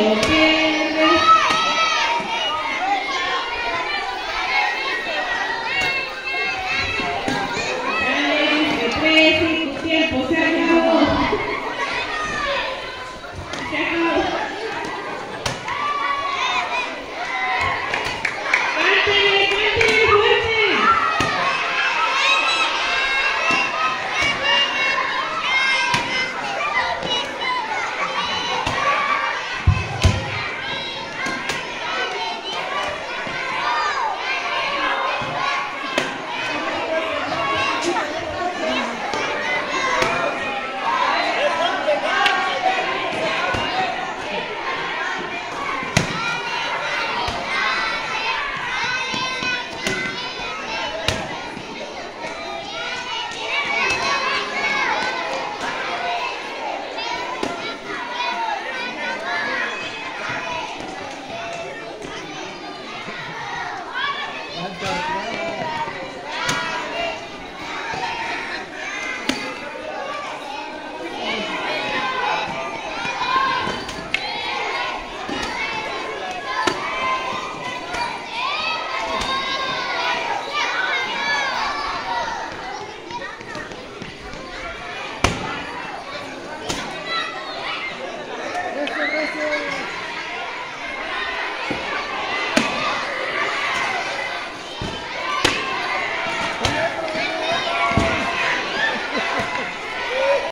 Porque